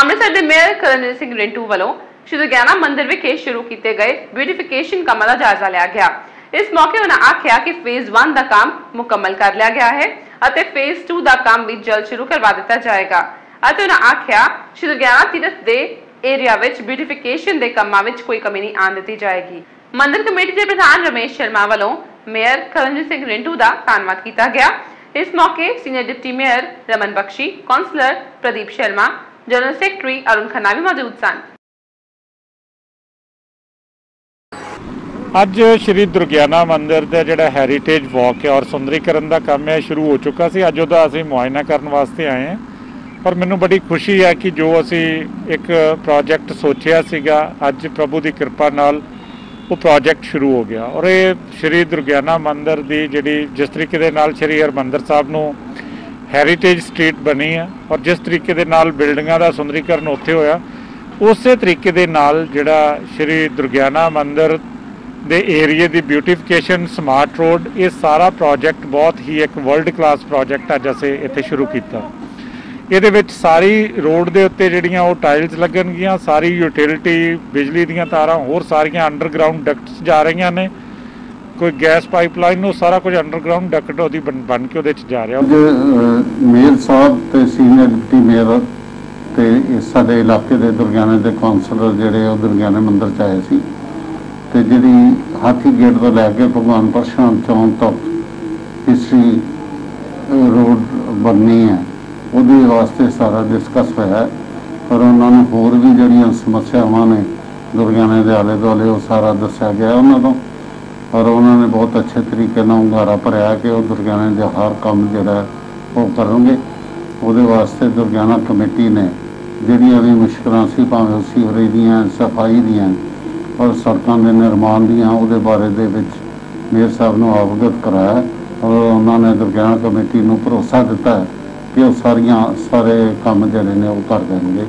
ਅੰਮ੍ਰਿਤਸਰ ਦੇ ਮੇਅਰ ਕਰਨਜੀਤ ਸਿੰਘ ਰਿੰਟੂ ਵੱਲੋਂ ਸ਼੍ਰੀ ਦੁਰਗਿਆਨਾ ਮੰਦਿਰ ਵਿਖੇ ਸ਼ੁਰੂ ਕੀਤੇ ਗਏ ਬਿਊਟੀਫਿਕੇਸ਼ਨ ਕੰਮਾਂ ਦਾ ਜਾਇਜ਼ਾ ਲਿਆ ਗਿਆ। ਇਸ ਮੌਕੇ ਉਹਨਾਂ ਆਖਿਆ ਕਿ ਫੇਜ਼ 1 ਦਾ ਕੰਮ ਮੁਕੰਮਲ ਕਰ ਲਿਆ ਗਿਆ ਹੈ ਅਤੇ ਫੇਜ਼ 2 ਦਾ ਕੰਮ ਵੀ ਜਲਦ ਸ਼ੁਰੂ ਕਰਵਾ ਦਿੱਤਾ ਜਾਏਗਾ ਅਤੇ ਉਹਨਾਂ ਆਖਿਆ, ਸ਼੍ਰੀ ਦੁਰਗਿਆਨਾ ਤੀਰਥ ਦੇ ਏਰੀਆ ਵਿੱਚ ਬਿਊਟੀਫਿਕੇਸ਼ਨ ਦੇ ਕੰਮਾਂ ਵਿੱਚ ਕੋਈ ਕਮੀ ਨਹੀਂ ਆਉਣ ਦਿੱਤੀ ਜਾਏਗੀ। ਮੰਦਿਰ ਕਮੇਟੀ ਦੇ ਪ੍ਰਧਾਨ ਰਮੇਸ਼ ਸ਼ਰਮਾ ਵੱਲੋਂ ਮੇਅਰ ਕਰਨਜੀਤ ਸਿੰਘ ਰਿੰਟੂ ਦਾ ਧੰਨਵਾਦ ਕੀਤਾ ਗਿਆ। ਇਸ ਮੌਕੇ senior deputy mayor Raman Bakshi councillor Pradeep Sharma general secretary Arun Khanna ਵੀ ਮੌਜੂਦ ਸਨ। ਅੱਜ ਸ਼੍ਰੀ ਦੁਰਗਿਆਨਾ ਮੰਦਿਰ ਦਾ ਜਿਹੜਾ ਹੈਰੀਟੇਜ ਵਾਕ ਹੈ ਔਰ ਸੁੰਦਰੀਕਰਨ ਦਾ ਕੰਮ ਹੈ ਸ਼ੁਰੂ ਹੋ ਚੁੱਕਾ ਸੀ। ਅੱਜ ਉਹਦਾ ਅਸੀਂ ਮੁਆਇਨਾ ਕਰਨ ਵਾਸਤੇ ਆਏ ਹਾਂ। ਪਰ ਮੈਨੂੰ ਬੜੀ ਖੁਸ਼ੀ ਹੈ ਕਿ ਜੋ ਅਸੀਂ ਇੱਕ ਪ੍ਰੋਜੈਕਟ ਸੋਚਿਆ ਸੀਗਾ, ਅੱਜ ਪ੍ਰਭੂ ਦੀ ਕਿਰਪਾ ਨਾਲ ਉਹ ਪ੍ਰੋਜੈਕਟ ਸ਼ੁਰੂ ਹੋ ਗਿਆ। ਔਰ ਇਹ ਸ਼੍ਰੀ ਦੁਰਗਿਆਨਾ ਮੰਦਿਰ ਦੀ ਜਿਹੜੀ, ਜਿਸ ਤਰੀਕੇ ਦੇ ਨਾਲ ਸ਼੍ਰੀ ਹਰਮੰਦਰ ਸਾਹਿਬ ਨੂੰ ਹੈਰੀਟੇਜ ਸਟਰੀਟ ਬਣੀ ਆ ਔਰ ਜਿਸ ਤਰੀਕੇ ਦੇ ਨਾਲ ਬਿਲਡਿੰਗਾਂ ਦਾ ਸੁੰਦਰੀਕਰਨ ਉੱਥੇ ਹੋਇਆ, ਉਸੇ ਤਰੀਕੇ ਦੇ ਨਾਲ ਜਿਹੜਾ ਸ਼੍ਰੀ ਦੁਰਗਿਆਨਾ ਮੰਦਿਰ ਦੇ ਏਰੀਏ ਦੀ ਬਿਊਟੀਫਿਕੇਸ਼ਨ ਸਮਾਰਟ ਰੋਡ ਇਹ ਸਾਰਾ ਪ੍ਰੋਜੈਕਟ ਬਹੁਤ ਹੀ ਇੱਕ ਵਰਲਡ ਕਲਾਸ ਪ੍ਰੋਜੈਕਟ ਅੱਜ ਅਸੀਂ ਇੱਥੇ ਸ਼ੁਰੂ ਕੀਤਾ। ਇਹਦੇ ਵਿੱਚ ਸਾਰੀ ਰੋਡ ਦੇ ਉੱਤੇ ਜਿਹੜੀਆਂ ਉਹ ਟਾਈਲਸ ਲੱਗਣਗੀਆਂ, ਸਾਰੀ ਯੂਟਿਲਿਟੀ ਬਿਜਲੀ ਦੀਆਂ ਤਾਰਾਂ, ਹੋਰ ਸਾਰੀਆਂ ਅੰਡਰਗਰਾਉਂਡ ਡਕਟਸ ਜਾ ਰਹੀਆਂ ਨੇ। ਕੋਈ ਗੈਸ ਪਾਈਪਲਾਈਨ ਉਹ ਸਾਰਾ ਕੁਝ ਅੰਡਰਗਰਾਉਂਡ ਡਕਟ ਉਹਦੀ ਬਣ ਕੇ ਉਹਦੇ ਚ ਜਾ ਰਿਹਾ। ਅੱਜ ਮੇਅਰ ਸਾਹਿਬ ਤੇ ਸੀਨੀਅਰ ਡਿਪਟੀ ਮੇਅਰ ਤੇ ਇਹ ਸਾਡੇ ਇਲਾਕੇ ਦੇ ਦੁਰਗਿਆਨੇ ਦੇ ਕਾਉਂਸਲਰ ਜਿਹੜੇ ਉਹ ਦੁਰਗਿਆਨੇ ਮੰਦਰ ਚ ਆਏ ਸੀ। ਤੇ ਜਿਹੜੀ ਹਾਥੀ ਗੇਟ ਤੋਂ ਲੈ ਕੇ ਭਗਵਾਨ ਪਰਸ਼ਰਾਮ ਚੌਂਕ ਤੱਕ ਤੀਸਰੀ ਰੋਡ ਬਣਨੀ ਹੈ, ਉਹਦੇ ਵਾਸਤੇ ਸਾਰਾ ਡਿਸਕਸ ਹੋਇਆ। ਪਰ ਉਹਨਾਂ ਨੂੰ ਹੋਰ ਵੀ ਜਿਹੜੀਆਂ ਸਮੱਸਿਆਵਾਂ ਨੇ ਦੁਰਗਿਆਨੇ ਦੇ ਆਲੇ ਦੁਆਲੇ ਉਹ ਸਾਰਾ ਦੱਸਿਆ ਗਿਆ ਉਹਨਾਂ ਤੋਂ। ਔਰ ਉਹਨਾਂ ਨੇ ਬਹੁਤ ਅੱਛੇ ਤਰੀਕੇ ਨਾਲ ਹੁੰਗਾਰਾ ਭਰਿਆ ਕਿ ਉਹ ਦੁਰਗਿਆਨੇ ਦੇ ਹਰ ਕੰਮ ਜਿਹੜਾ ਉਹ ਕਰਨਗੇ। ਉਹਦੇ ਵਾਸਤੇ ਦੁਰਗਿਆਨਾ ਕਮੇਟੀ ਨੇ ਜਿਹੜੀਆਂ ਵੀ ਮੁਸ਼ਕਲਾਂ ਸੀ, ਭਾਵੇਂ ਉਹ ਸੀਵਰੇਜ ਦੀਆਂ, ਸਫ਼ਾਈ ਦੀਆਂ ਔਰ ਸੜਕਾਂ ਦੇ ਨਿਰਮਾਣ ਦੀਆਂ, ਉਹਦੇ ਬਾਰੇ ਦੇ ਵਿੱਚ ਮੇਅਰ ਸਾਹਿਬ ਨੂੰ ਅਵਗਤ ਕਰਾਇਆ ਔਰ ਉਹਨਾਂ ਨੇ ਦੁਰਗਿਆਨਾ ਕਮੇਟੀ ਨੂੰ ਭਰੋਸਾ ਦਿੱਤਾ ਕਿ ਉਹ ਸਾਰੀਆਂ, ਸਾਰੇ ਕੰਮ ਜਿਹੜੇ ਨੇ ਉਹ ਕਰ ਦੇਣਗੇ।